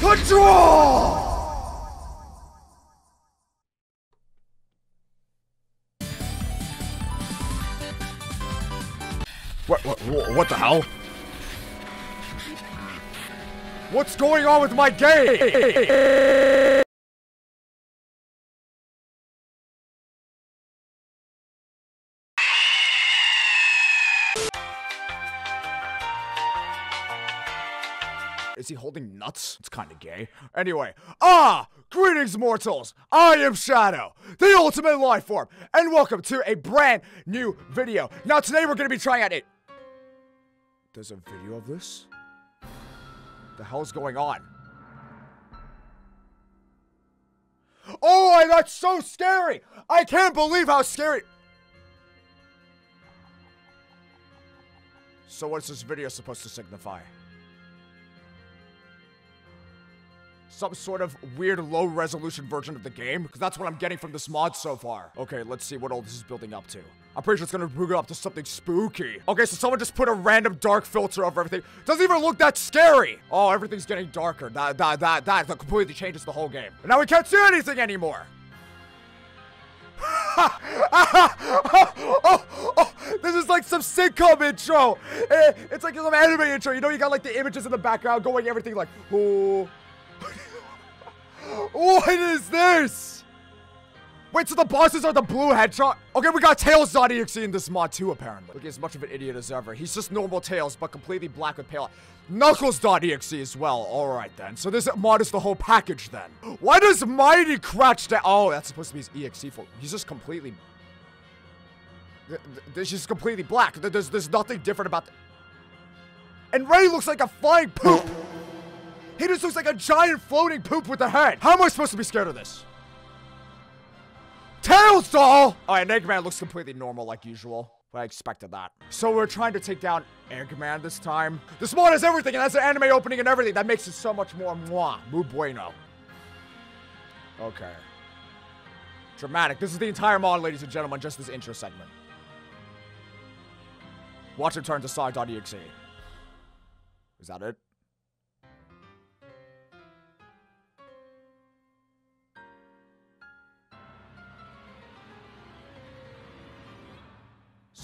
Control! What, what, what the hell? What's going on with my game? Is he holding nuts? It's kind of gay. Anyway, ah, greetings, mortals. I am Shadow, the ultimate life form, and welcome to a brand new video. Now, today we're gonna be trying out it. There's a video of this. The hell's going on? Oh, that's so scary! I can't believe how scary. So, what's this video supposed to signify? Some sort of weird low resolution version of the game because that's what I'm getting from this mod so far. Okay, let's see what all this is building up to. I'm pretty sure it's gonna boot up to something spooky. Okay, so someone just put a random dark filter over everything. Doesn't even look that scary. Oh, everything's getting darker. That, that, that, that, that completely changes the whole game. And now we can't see anything anymore. oh, oh, this is like some sitcom intro. Eh, it's like some anime intro. You know, you got like the images in the background going everything like, oh. What is this? Wait, so the bosses are the blue headshot? Okay, we got Tails Tails.exe in this mod too, apparently. Look, as much of an idiot as ever. He's just normal Tails, but completely black with pale. Knuckles.exe as well. Alright then. So this mod is the whole package then. Why does Mighty crouch down? Oh, that's supposed to be his EXE for. He's just completely... This is completely black. There's, there's nothing different about... And Ray looks like a flying poop. He just looks like a giant floating poop with a head. How am I supposed to be scared of this? Tails doll! Alright, Eggman looks completely normal like usual. But I expected that. So we're trying to take down Eggman this time. This mod has everything and that's an anime opening and everything. That makes it so much more moi. Muy bueno. Okay. Dramatic. This is the entire mod, ladies and gentlemen. Just this intro segment. Watch it turn to side.exe. Is that it?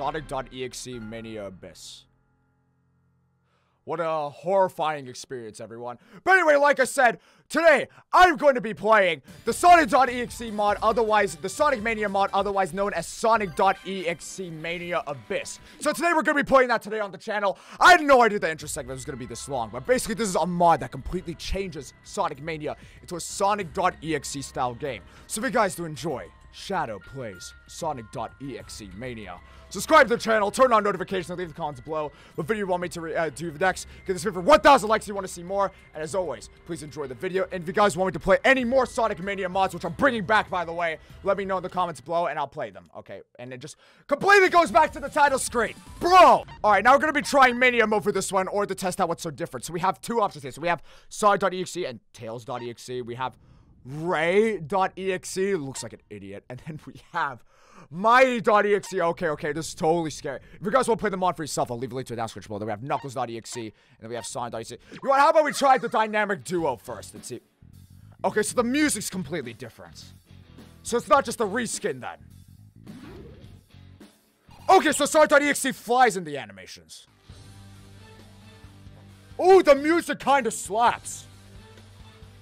Sonic.exe Mania Abyss. What a horrifying experience, everyone. But anyway, like I said, today I'm going to be playing the Sonic.exe mod, otherwise the Sonic Mania mod, otherwise known as Sonic.exe Mania Abyss. So today we're going to be playing that today on the channel. I had no idea the intro segment was going to be this long, but basically this is a mod that completely changes Sonic Mania into a Sonic.exe style game. So if you guys do enjoy, Shadow plays Sonic.exe Mania. Subscribe to the channel, turn on notifications, leave the comments below what video you want me to uh, do the next. Get this video for 1,000 likes if you want to see more. And as always, please enjoy the video. And if you guys want me to play any more Sonic Mania mods, which I'm bringing back, by the way, let me know in the comments below and I'll play them. Okay, and it just completely goes back to the title screen. Bro! Alright, now we're going to be trying Mania mode for this one or to test out what's so different. So we have two options here. So we have Sonic.exe and Tails.exe. We have Ray.exe looks like an idiot. And then we have Mighty.exe. Okay, okay, this is totally scary. If you guys want to play the mod for yourself, I'll leave a link to the description below. Then we have Knuckles.exe, and then we have Sonic.exe. You know how about we try the dynamic duo first and see. Okay, so the music's completely different. So it's not just a reskin then. Okay, so Sonic.exe flies in the animations. Oh, the music kind of slaps.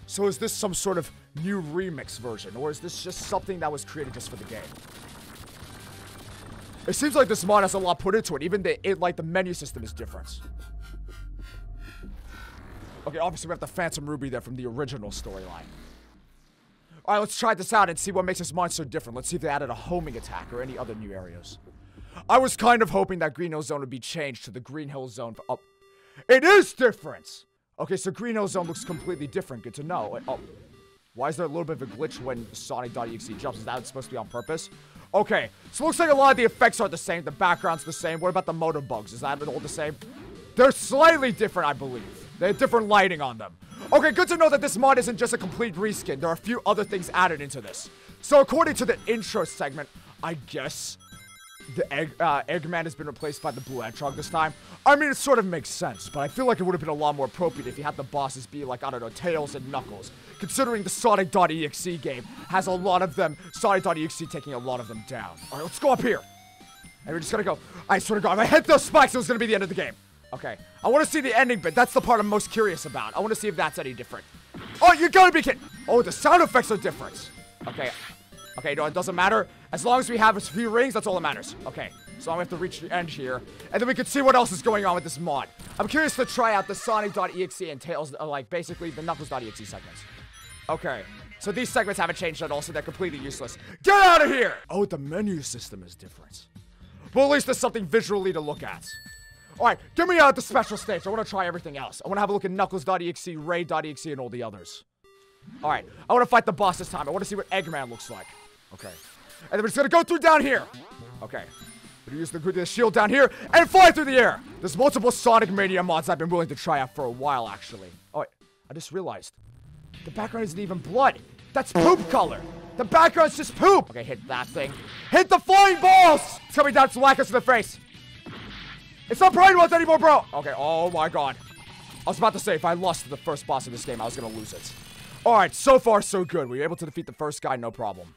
So is this some sort of new remix version, or is this just something that was created just for the game? It seems like this mod has a lot put into it. Even the it, like the menu system is different. Okay, obviously we have the Phantom Ruby there from the original storyline. Alright, let's try this out and see what makes this mod so different. Let's see if they added a homing attack or any other new areas. I was kind of hoping that Green Hill Zone would be changed to the Green Hill Zone. Oh, it is different! Okay, so Green Hill Zone looks completely different. Good to know. Oh, why is there a little bit of a glitch when Sonic.exe jumps? Is that supposed to be on purpose? Okay, so looks like a lot of the effects are the same. The background's the same. What about the Motobugs? Is that all the same? They're slightly different, I believe. They have different lighting on them. Okay, good to know that this mod isn't just a complete reskin. There are a few other things added into this. So according to the intro segment, I guess the egg uh, Eggman has been replaced by the Blue Hedgehog this time. I mean, it sort of makes sense, but I feel like it would have been a lot more appropriate if you had the bosses be like, I don't know, Tails and Knuckles. Considering the Sonic.exe game has a lot of them, Sonic.exe taking a lot of them down. All right, let's go up here. And we're just gonna go. I swear to God, if I hit those spikes, it was gonna be the end of the game. Okay, I want to see the ending bit. That's the part I'm most curious about. I want to see if that's any different. Oh, you gotta be kidding! Oh, the sound effects are different. Okay, okay, no, it doesn't matter. As long as we have a few rings, that's all that matters. Okay, so we have to reach the end here, and then we can see what else is going on with this mod. I'm curious to try out the Sonic.exe and Tails, uh, like basically the Knuckles.exe segments. Okay, so these segments haven't changed at all, so they're completely useless. Get out of here! Oh, the menu system is different. But at least there's something visually to look at. Alright, give me out the special stage. I want to try everything else. I want to have a look at Knuckles.exe, Ray.exe, and all the others. Alright, I want to fight the boss this time. I want to see what Eggman looks like. Okay. And then we're just to go through down here. Okay. We're to use the, the shield down here and fly through the air. There's multiple Sonic Mania mods I've been willing to try out for a while, actually. Oh, wait, I just realized. The background isn't even blood. That's poop color. The background's just poop. Okay, hit that thing. Hit the flying balls! It's coming down to whack us in the face. It's not Pride Month anymore, bro! Okay, oh my god. I was about to say, if I lost to the first boss of this game, I was gonna lose it. Alright, so far so good. We were able to defeat the first guy, no problem.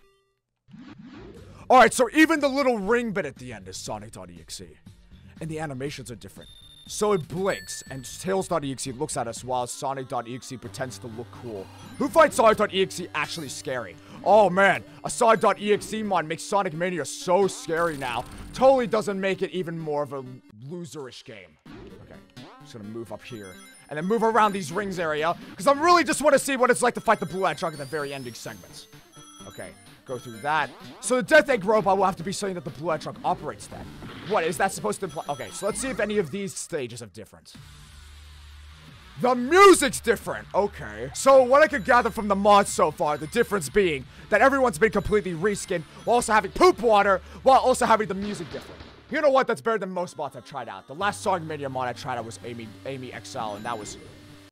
Alright, so even the little ring bit at the end is Sonic.exe. And the animations are different. So it blinks, and Tails.exe looks at us while Sonic.exe pretends to look cool. Who finds Sonic.exe actually scary? Oh man, a Sonic.exe mod makes Sonic Mania so scary now. Totally doesn't make it even more of a loserish game. Okay, I'm just gonna move up here. And then move around these rings area, because I really just want to see what it's like to fight the Blue Hedgehog in the very ending segments. Okay, go through that. So the Death Egg Robot will have to be something that the Blue Hedgehog operates then. What, is that supposed to imply? Okay, so let's see if any of these stages have different. The music's different. Okay. So what I could gather from the mods so far, the difference being that everyone's been completely reskinned while also having poop water, while also having the music different. You know what? That's better than most mods I've tried out. The last Sonic Mania mod I tried out was Amy Amy XL, and that was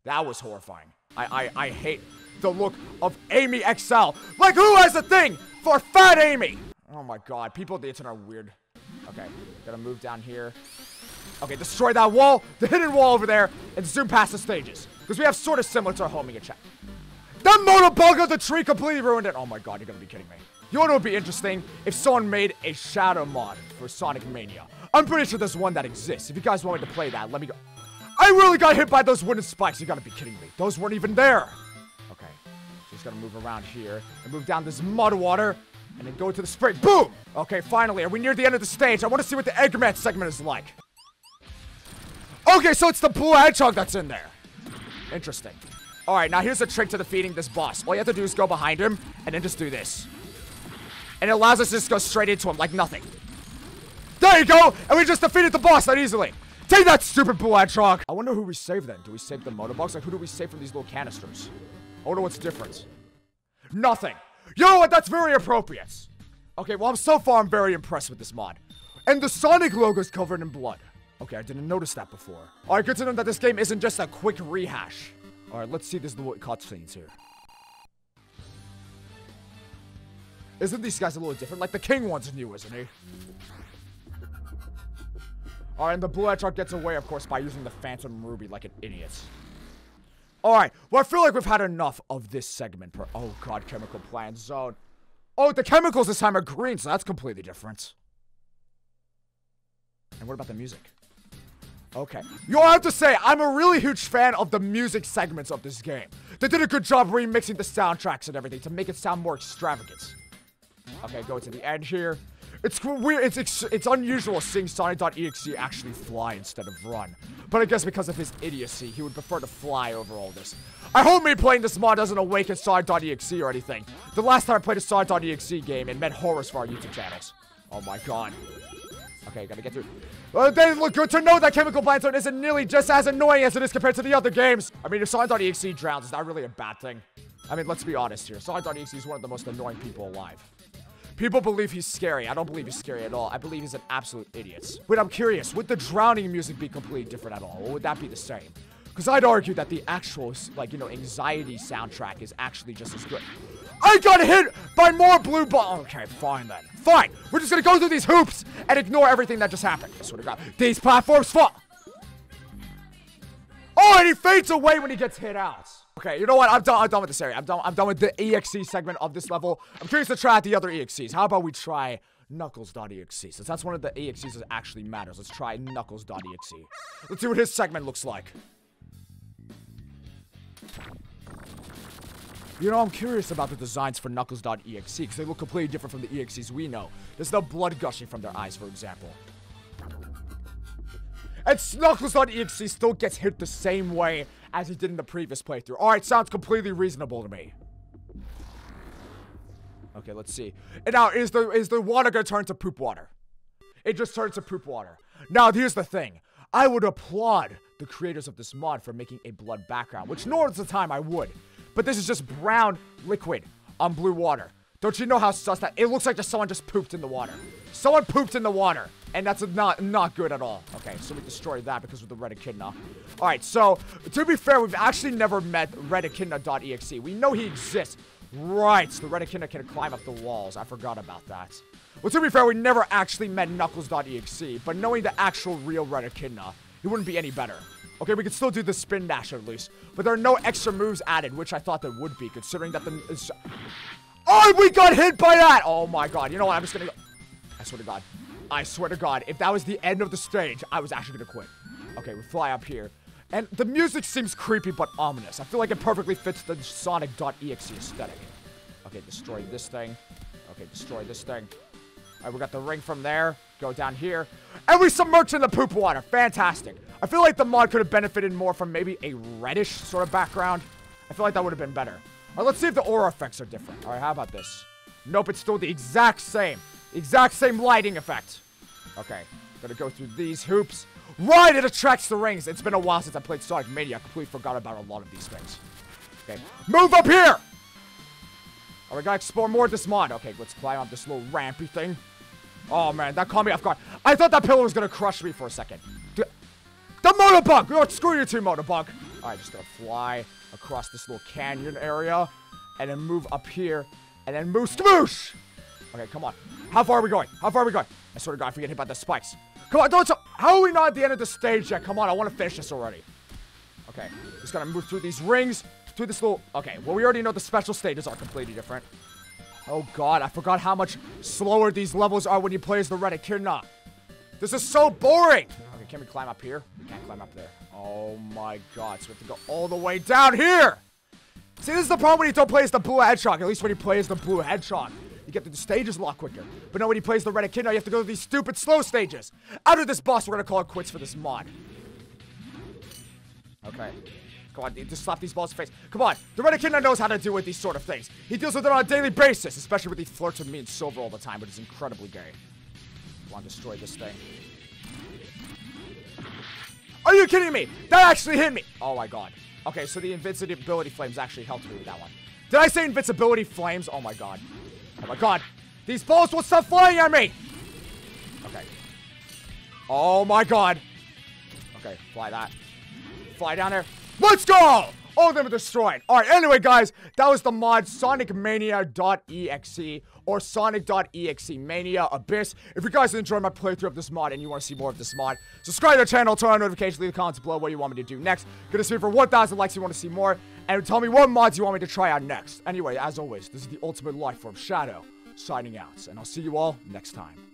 that was horrifying. I I, I hate the look of Amy XL. Like who has a thing for Fat Amy? Oh my god, people at the internet are weird. Okay, gotta move down here. Okay, destroy that wall, the hidden wall over there, and zoom past the stages. Because we have sort of similar to our homing attack. That Motobug of the tree completely ruined it. Oh my god, you're gonna be kidding me. You know what would be interesting? If someone made a shadow mod for Sonic Mania. I'm pretty sure there's one that exists. If you guys want me to play that, let me go. I really got hit by those wooden spikes. You gotta be kidding me. Those weren't even there. Just gotta move around here and move down this mud water and then go to the spring. Boom! Okay, finally, are we near the end of the stage? I want to see what the Eggman segment is like. Okay, so it's the blue hedgehog that's in there. Interesting. All right, now here's a trick to defeating this boss. All you have to do is go behind him and then just do this. And it allows us to just go straight into him like nothing. There you go! And we just defeated the boss that easily. Take that stupid blue hedgehog! I wonder who we save then. Do we save the Motobugs? Like, who do we save from these little canisters? I wonder what's different. Nothing. You know what? That's very appropriate. Okay, well, I'm so far, I'm very impressed with this mod. And the Sonic logo is covered in blood. Okay, I didn't notice that before. Alright, good to know that this game isn't just a quick rehash. Alright, let's see this little cutscenes here. Isn't these guys a little different? Like, the king one's new, isn't he? Alright, and the blue hedgehog gets away, of course, by using the Phantom Ruby like an idiot. Alright, well, I feel like we've had enough of this segment. Per oh, God, Chemical Plant Zone. Oh, the chemicals this time are green, so that's completely different. And what about the music? Okay. You have to say, I'm a really huge fan of the music segments of this game. They did a good job remixing the soundtracks and everything to make it sound more extravagant. Okay, go to the end here. It's weird, it's, it's, it's unusual seeing Sonic.exe actually fly instead of run. But I guess because of his idiocy, he would prefer to fly over all this. I hope me playing this mod doesn't awaken Sonic.exe or anything. The last time I played a Sonic.exe game, it meant horrors for our YouTube channels. Oh my god. Okay, gotta get through. Uh, they look good to know that Chemical Plant Zone isn't nearly just as annoying as it is compared to the other games. I mean, if Sonic.exe drowns, is that really a bad thing? I mean, let's be honest here. Sonic.exe is one of the most annoying people alive. People believe he's scary. I don't believe he's scary at all. I believe he's an absolute idiot. But I'm curious, would the drowning music be completely different at all? Or would that be the same? Because I'd argue that the actual, like, you know, anxiety soundtrack is actually just as good. I got hit by more blue ball. Okay, fine then. Fine. We're just gonna go through these hoops and ignore everything that just happened. I swear to God. These platforms fall. Oh, and he fades away when he gets hit out. Okay, you know what? I'm done. I'm done with this area. I'm done. I'm done with the EXE segment of this level. I'm curious to try out the other EXEs. How about we try Knuckles.exe? Since that's one of the EXEs that actually matters. Let's try Knuckles.exe. Let's see what his segment looks like. You know, I'm curious about the designs for Knuckles.exe because they look completely different from the EXEs we know. There's no blood gushing from their eyes, for example. And Knuckles.exe still gets hit the same way as he did in the previous playthrough. Alright, sounds completely reasonable to me. Okay, let's see. And now, is the, is the water gonna turn to poop water? It just turns to poop water. Now, here's the thing. I would applaud the creators of this mod for making a blood background, which nor is the time I would. But this is just brown liquid on blue water. Don't you know how sus that? It looks like just someone just pooped in the water. Someone pooped in the water. And that's not not good at all. Okay, so we destroyed that because of the Red Echidna. Alright, so, to be fair, we've actually never met Red Echidna.exe. We know he exists. Right, so the Red Echidna can climb up the walls. I forgot about that. Well, to be fair, we never actually met Knuckles.exe, but knowing the actual real Red Echidna, he wouldn't be any better. Okay, we could still do the spin dash at least, but there are no extra moves added, which I thought there would be, considering that the... Oh, we got hit by that! Oh my god, you know what, I'm just gonna go... I swear to god. I swear to god, if that was the end of the stage, I was actually gonna quit. Okay, we fly up here. And the music seems creepy but ominous. I feel like it perfectly fits the Sonic.exe aesthetic. Okay, destroy this thing. Okay, destroy this thing. Alright, we got the ring from there. Go down here. And we submerge in the poop water. Fantastic. I feel like the mod could have benefited more from maybe a reddish sort of background. I feel like that would have been better. Let's see if the aura effects are different. Alright, how about this? Nope, it's still the exact same. Exact same lighting effect. Okay, gonna go through these hoops. Right, it attracts the rings. It's been a while since I played Sonic Mania. I completely forgot about a lot of these things. Okay, move up here! Alright, we gotta explore more of this mod. Okay, let's climb up this little rampy thing. Oh man, that caught me off guard. I thought that pillar was gonna crush me for a second. The, the Motobug! Oh, screw you too, Motobug. Alright, just gonna fly across this little canyon area. And then move up here. And then move smoosh! Okay, come on. How far are we going? How far are we going? I swear to God, if we get hit by the spikes. Come on, don't How are we not at the end of the stage yet? Come on, I want to finish this already. Okay, just gotta move through these rings, through this little... Okay, well, we already know the special stages are completely different. Oh, God, I forgot how much slower these levels are when you play as the Red Echidna. This is so boring. Okay, can we climb up here? Can't climb up there. Oh, my God, so we have to go all the way down here. See, this is the problem when you don't play as the Blue Hedgehog, at least when he plays the Blue Hedgehog. You get the stages a lot quicker. But now when he plays the Red Echidna, you have to go through these stupid slow stages. Out of this boss, we're gonna call it quits for this mod. Okay. Come on, just slap these balls in the face. Come on, the Red Echidna knows how to deal with these sort of things. He deals with it on a daily basis, especially with he flirts with me and Silver all the time, but it's incredibly gay. Come on, destroy this thing. Are you kidding me? That actually hit me! Oh my god. Okay, so the invincibility flames actually helped me with that one. Did I say invincibility flames? Oh my god. Oh my god. These balls will stop flying at me! Okay. Oh my god. Okay, fly that. Fly down there. Let's go! All of them are destroyed. Alright, anyway, guys, that was the mod sonicmania.exe or sonic.exe mania abyss. If you guys enjoyed my playthrough of this mod and you want to see more of this mod, subscribe to the channel, turn on notifications, leave comments below what you want me to do next. Gonna see for 1,000 likes if you want to see more, and tell me what mods you want me to try out next. Anyway, as always, this is the ultimate life form Shadow, signing out, and I'll see you all next time.